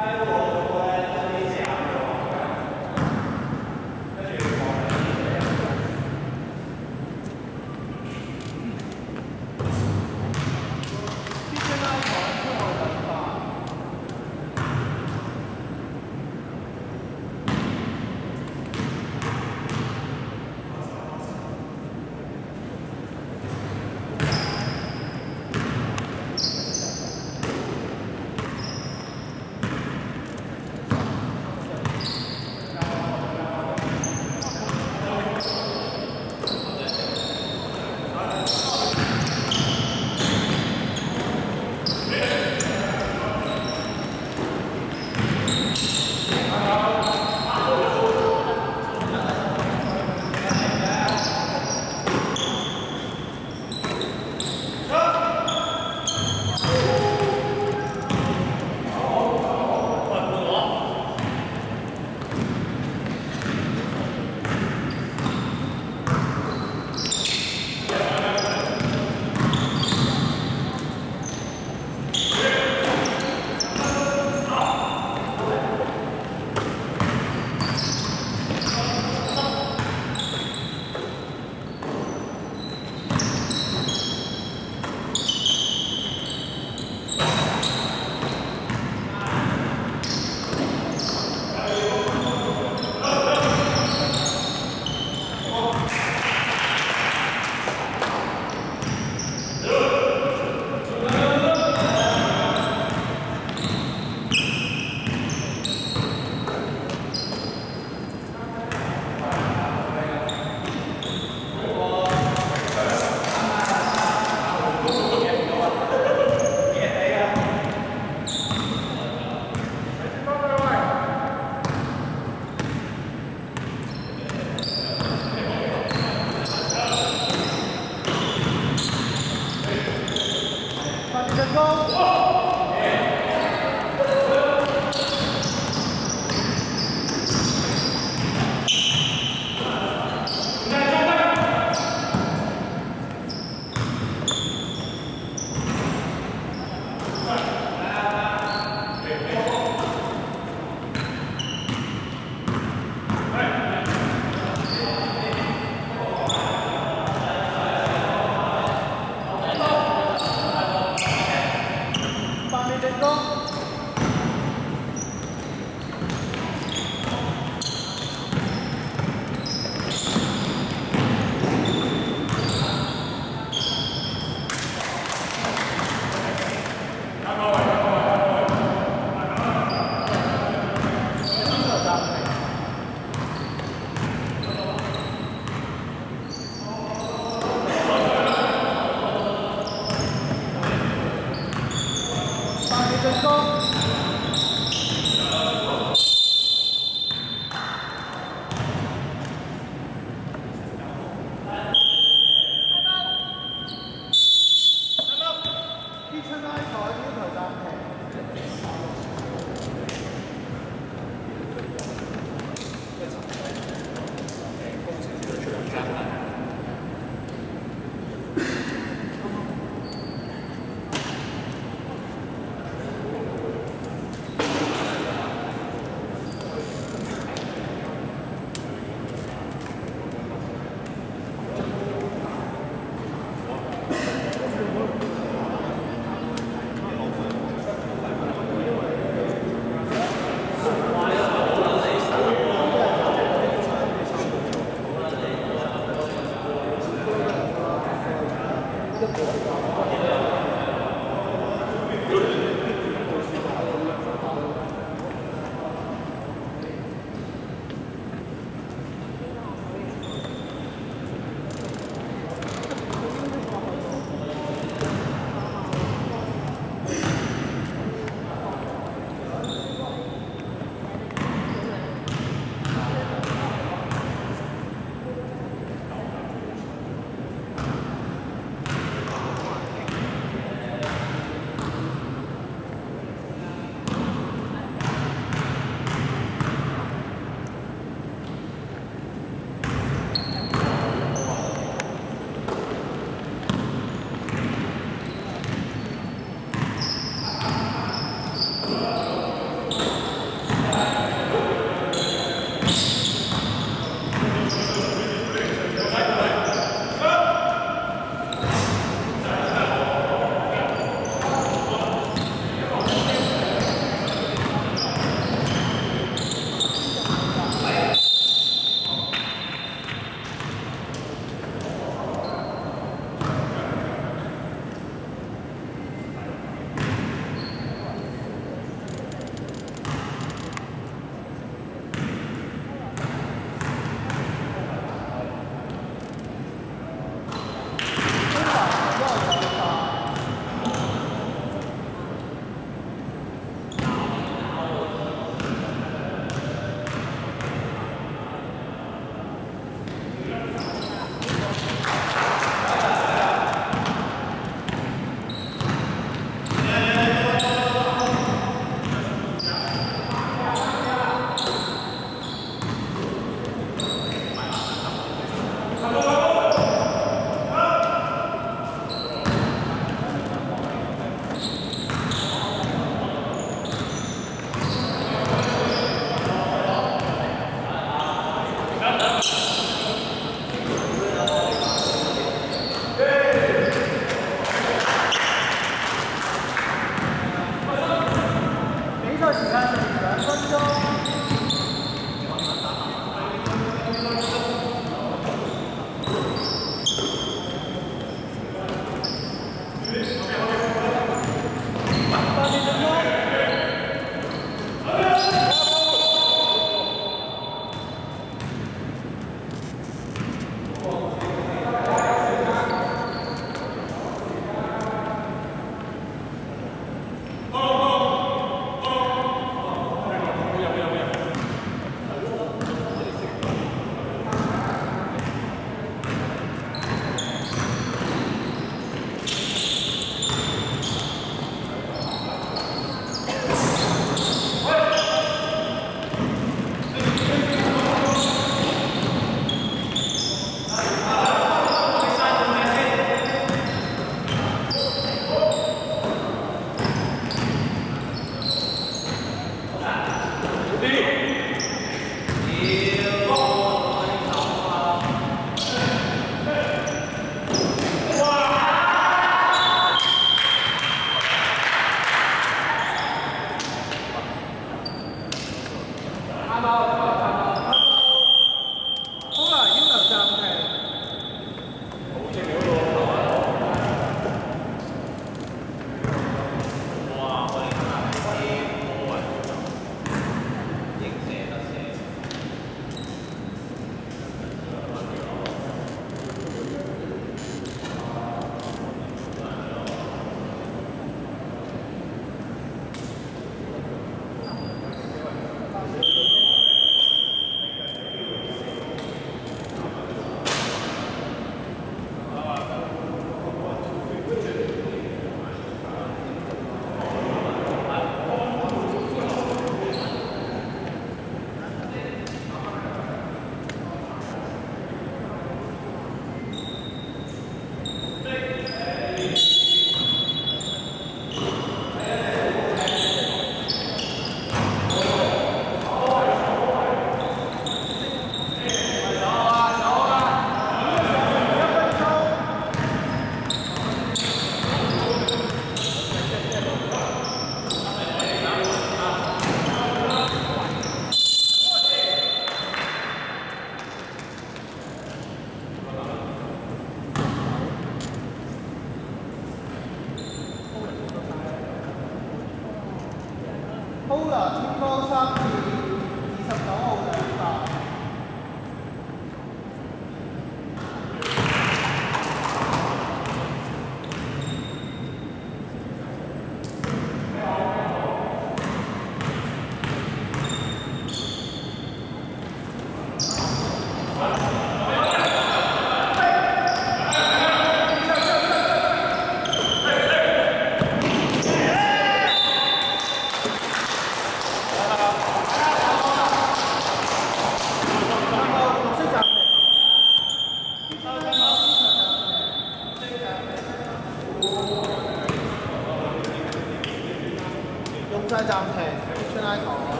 第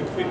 eu fui